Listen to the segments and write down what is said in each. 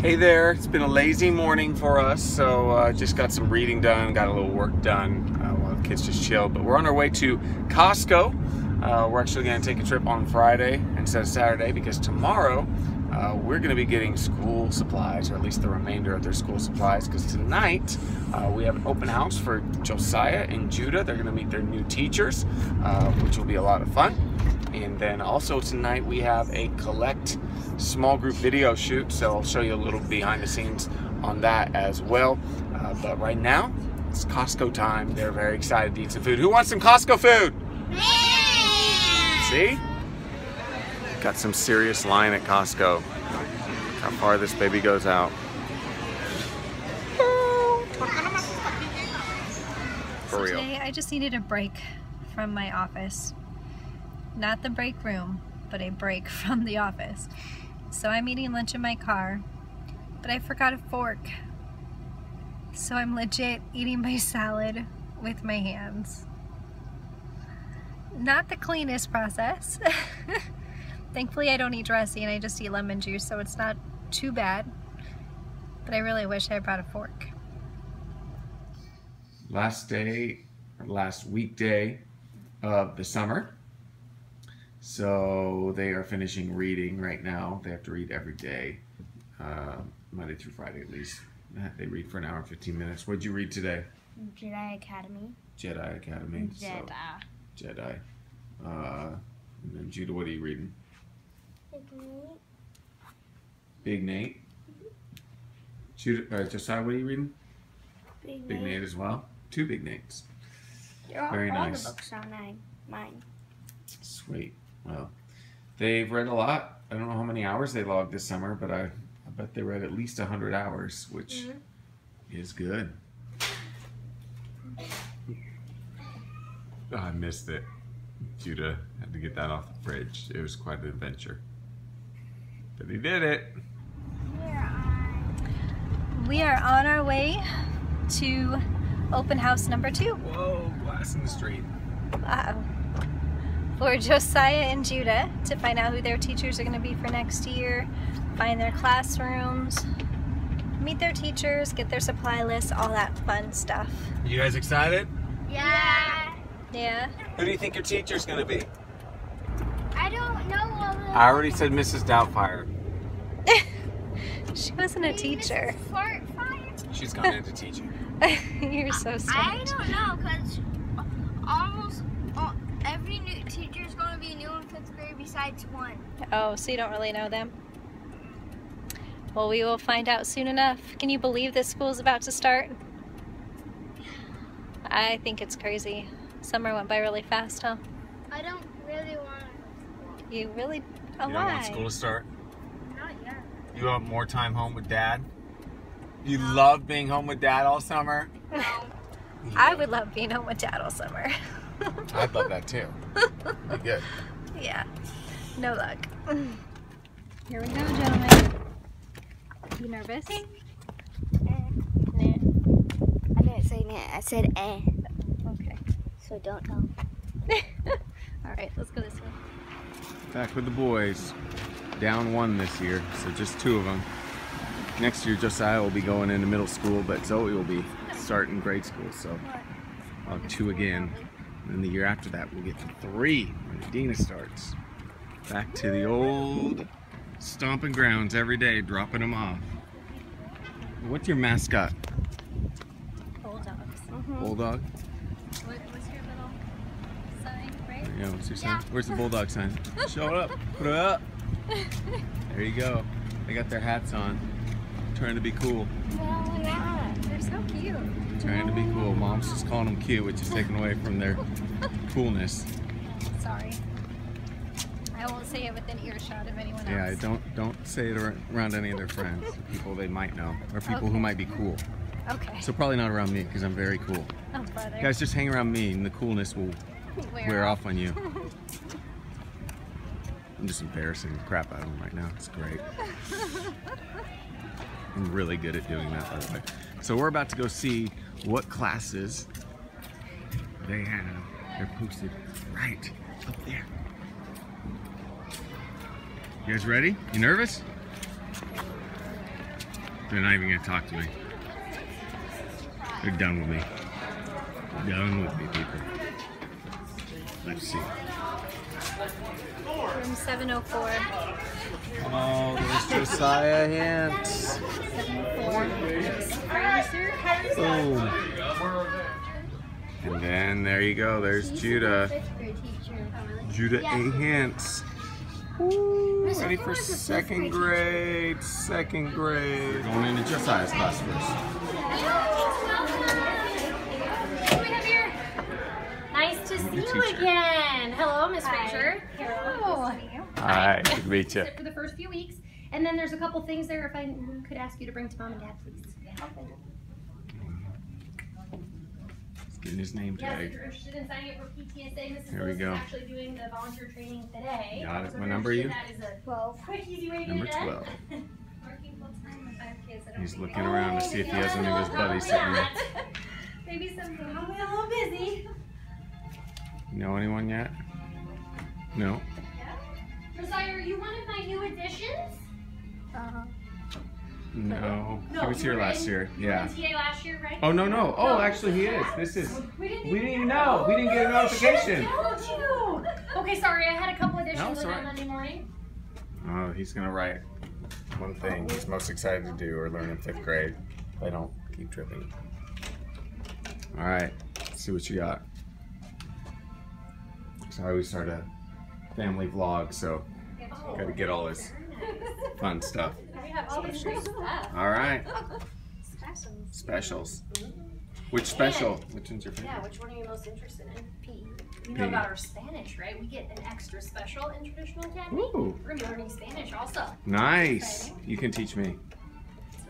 Hey there, it's been a lazy morning for us, so uh, just got some reading done, got a little work done uh, while the kids just chilled. But we're on our way to Costco. Uh, we're actually going to take a trip on Friday instead of Saturday because tomorrow uh, we're going to be getting school supplies, or at least the remainder of their school supplies, because tonight uh, we have an open house for Josiah and Judah. They're going to meet their new teachers, uh, which will be a lot of fun. And then also tonight we have a collect small group video shoot, so I'll show you a little behind the scenes on that as well. Uh, but right now, it's Costco time. They're very excited to eat some food. Who wants some Costco food? See? Got some serious line at Costco. How far this baby goes out. For real. Today I just needed a break from my office. Not the break room, but a break from the office. So I'm eating lunch in my car, but I forgot a fork. So I'm legit eating my salad with my hands. Not the cleanest process. Thankfully I don't eat dressing, and I just eat lemon juice, so it's not too bad. But I really wish I brought a fork. last day, or last weekday of the summer. So they are finishing reading right now. They have to read every day, uh, Monday through Friday at least. They read for an hour and 15 minutes. What did you read today? Jedi Academy. Jedi Academy. So, Jedi. Jedi. Uh, and then Judah, what are you reading? Big Nate. Big Nate. Judah, uh, Josiah, what are you reading? Big Nate as well. Two Big Nates. They're all, Very all nice. the books are mine. Mine. Sweet. Well, they've read a lot. I don't know how many hours they logged this summer, but I, I bet they read at least 100 hours, which is good. Oh, I missed it. Judah had to get that off the fridge. It was quite an adventure. But he did it. We are on our way to open house number two. Whoa, glass in the street. Wow. For Josiah and Judah to find out who their teachers are going to be for next year, find their classrooms, meet their teachers, get their supply list, all that fun stuff. You guys excited? Yeah. Yeah. Who do you think your teacher's going to be? I don't know all the. I already said Mrs. Doubtfire. She wasn't a teacher. Fart fire. She's gone into teaching. You're so smart. I don't know, cause almost all, every new teacher is going to be new in fifth grade besides one. Oh, so you don't really know them? Well, we will find out soon enough. Can you believe this school is about to start? I think it's crazy. Summer went by really fast, huh? I don't really want. You really? Oh, you why? don't want school to start? Not yet. You want more time home with dad? You love being home with dad all summer? I would love being home with dad all summer. I'd love that too. Be good. yeah. No luck. Here we go, gentlemen. You nervous? Nah. I didn't say that. I said eh. Okay. So don't know. All right, let's go this way. Back with the boys. Down one this year, so just two of them. Next year, Josiah will be going into middle school, but Zoe will be starting grade school, so I'll have two again. And then the year after that, we'll get to three when Dina starts. Back to the old stomping grounds every day, dropping them off. What's your mascot? Bulldogs. Bulldog? What, what's your little sign, right? Yeah, what's your sign? Where's the bulldog sign? Show it up. Put it up. There you go. They got their hats on. Trying to be cool. No, not. They're so cute. Trying to be cool. Mom's just calling them cute, which is taken away from their coolness. Sorry. I won't say it within earshot of anyone else. Yeah, don't don't say it around any of their friends, people they might know, or people who might be cool. Okay. So probably not around me because I'm very cool. oh, brother. Guys just hang around me, and the coolness will wear off on you. I'm just embarrassing the crap out of them right now. It's great. I'm really good at doing that, by the way. So we're about to go see what classes they have. They're posted right up there. You guys ready? You nervous? They're not even gonna talk to me. They're done with me. They're done with me, people. Let's see. Room 704. Oh, there's Josiah Hint. 704. Boom. And then there you go. There's Judah. Fifth grade teacher. Judah. A. Hintz. Miss Ready for is a fifth second grade. Second grade. Going into Josiah's class first. We have here. Nice to see you teacher. again. Hello, Miss Fraser. Hello. Hi, good to meet you. For the first few weeks, and then there's a couple things there. If I could ask you to bring to mom and dad, please. He's getting his name Yes, if you're interested in signing up for PTSA, Mrs. Here we go. is actually doing the volunteer training today. Got it. So What number are you're you? interested, That is a 12. quick, easy way to Number get 12. Working full time with five kids. I don't He's looking around to see if he has any of his buddies sitting there. not. Maybe someday. Probably a little busy. Know anyone yet? No. Josiah, are you one of my new additions? Uh-huh. No. No, he was here last in- year. Yeah. TA last year, right? Oh no no. Oh, actually he is. This is. We didn't, We didn't even know. We didn't get a notification. Okay, sorry. I had a couple additions No, on right. Monday morning. Oh, he's gonna write one thing he's most excited to do or learn in fifth grade. If I don't keep tripping. All right, let's see what you got. So I always start a family vlog, so got to get all this fun stuff. We have all this stuff. All right, Specials. specials. Which special? Which one's your favorite? Yeah, favorite? which one are you most interested in? P. You know about our Spanish, right? We get an extra special in Traditional Academy. Ooh, We're learning Spanish also, nice. You can teach me.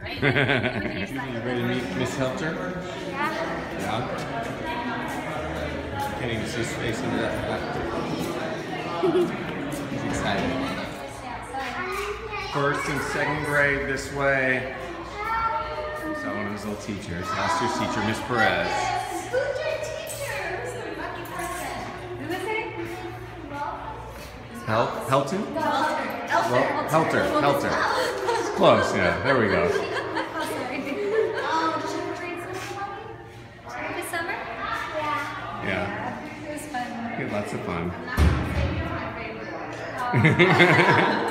right? you ready to meet Miss Helter? Yeah. Yeah. Can't even see his face under that. He's excited. First and second grade this way. Saw one of his little teachers. Last year's teacher, Miss Perez. Hel Helton? Well, Helter. Helter. It's close, yeah. There we go.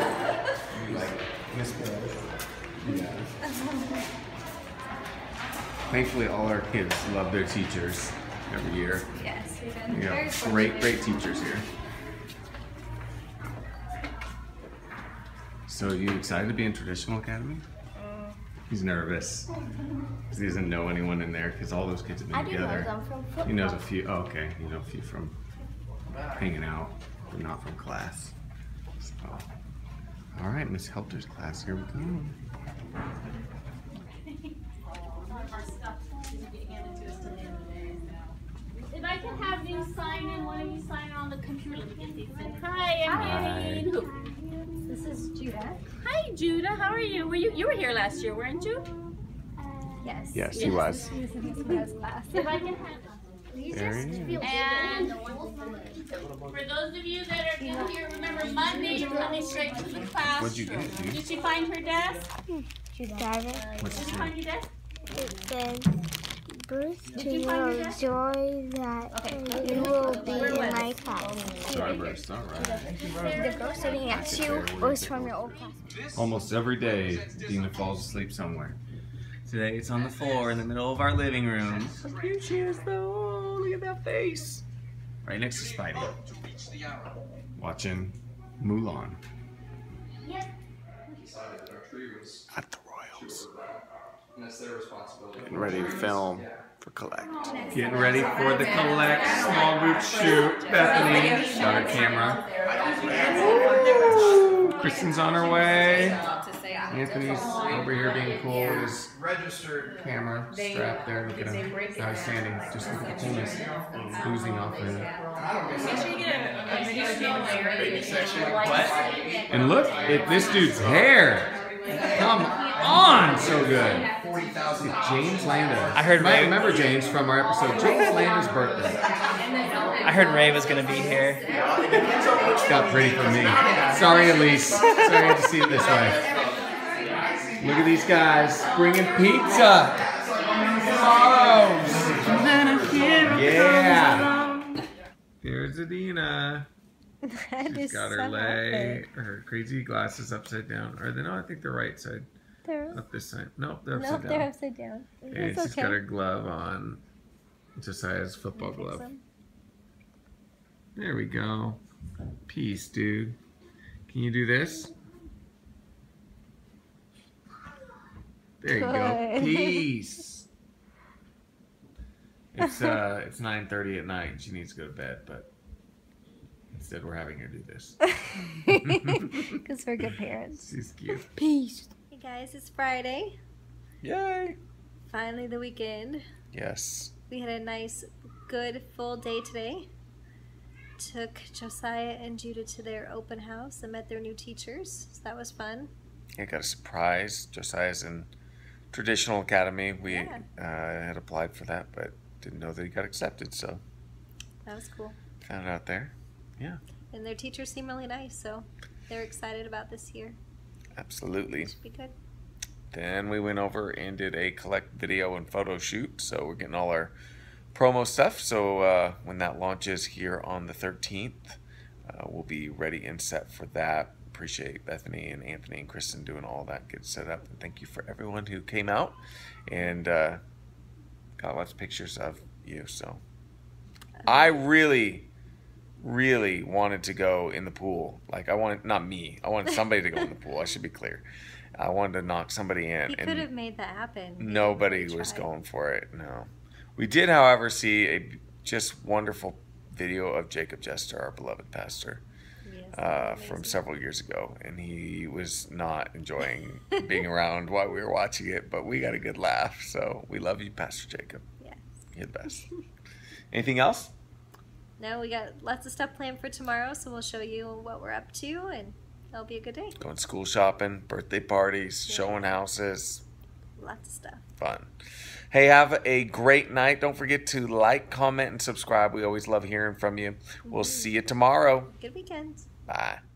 Thankfully, all our kids love their teachers every year. Yes, we've been We very fortunate. great, great teachers here. So, you excited to be in Traditional Academy? He's nervous because he doesn't know anyone in there because all those kids have been I do know together. them from football. He knows a few. Oh, okay, you know a few from hanging out, but not from class. So, all right, Miss Helter's class. Here we go. If I could have you sign in, one of you sign on the computer. Hi, I'm Hi. Annie. This is Judah. Hi, Judah. How are you? Were you you were here last year, weren't you? Uh, yes. Yes, he was. He was in his class class. If I can have. There he. And for those of you that are new here, remember Monday you're coming straight to the classroom. What'd you get, dude? Did she find her desk? You got it. What's Did his you find your desk? It says, Bruce, Did to you find your your desk? joy that Okay. you will be in was my it? class. Starburst. All right. The girl sitting next to you was from your old class. Almost every day, Dina falls asleep somewhere. Today it's on the floor in the middle of our living room. Look here she is though. Look at that face. Right next to Spidey. Watching Mulan. At the Royals. Getting ready to film for Collect. Getting ready for the Collect small group shoot. Bethany got her camera. Woo! Kristen's on her way. Anthony's over here being cool with his registered camera strapped there. Look at him. How he's standing. Just look at the coolness oozing off of him. And look at this dude's hair. Come on, so good. forty thousand James Landis. I heard You might Ray- remember James from our episode. James Landis' birthday. I heard Ray was gonna be here. Got pretty for me. Sorry, Elise. Sorry I had to see it this way. Look at these guys bringing pizza. Tomorrow. Yeah. Here's Adina. That She's is got her some lay, outfit. her crazy glasses upside down. Or they no, I think they're right side. They're, Up this side. Nope, they're upside nope, down. they're upside down. and That's she's okay. got her glove on. Josiah's football glove. them. There we go. Peace, dude. Can you do this? There you go. Peace. It's uh it's 9:30 at night. She needs to go to bed, but instead we're having her do this. Because we're good parents. She's cute. Peace. Hey guys, it's Friday. Yay. Finally the weekend. Yes. We had a nice, good, full day today. Took Josiah and Judah to their open house and met their new teachers. So that was fun. I got a surprise. Josiah's in traditional academy. We Yeah. uh, had applied for that, but didn't know that he got accepted. So That was cool. found out there. Yeah. And their teachers seem really nice, so they're excited about this year. Absolutely. Should be good. Then we went over and did a collect video and photo shoot. So we're getting all our promo stuff. So uh, when that launches here on the 13th, uh, we'll be ready and set for that. Appreciate Bethany and Anthony and Kristen doing all that good setup. And thank you for everyone who came out and uh, got lots of pictures of you. So I really, really wanted to go in the pool. Like I wanted, not me. I wanted somebody to go in the pool. I should be clear. I wanted to knock somebody in. And could have made that happen. Nobody was going for it. No. We did, however, see a just wonderful video of Jacob Jester, our beloved pastor, uh, from several years ago, and he was not enjoying being around while we were watching it. But we got a good laugh, so we love you, Pastor Jacob. Yes. You're the best. Anything else? No, we got lots of stuff planned for tomorrow, so we'll show you what we're up to, and it'll be a good day. Going school shopping, birthday parties, Yeah. showing houses, Lots of stuff. fun. Hey, have a great night. Don't forget to like, comment, and subscribe. We always love hearing from you. We'll see you tomorrow. Good weekend. Bye.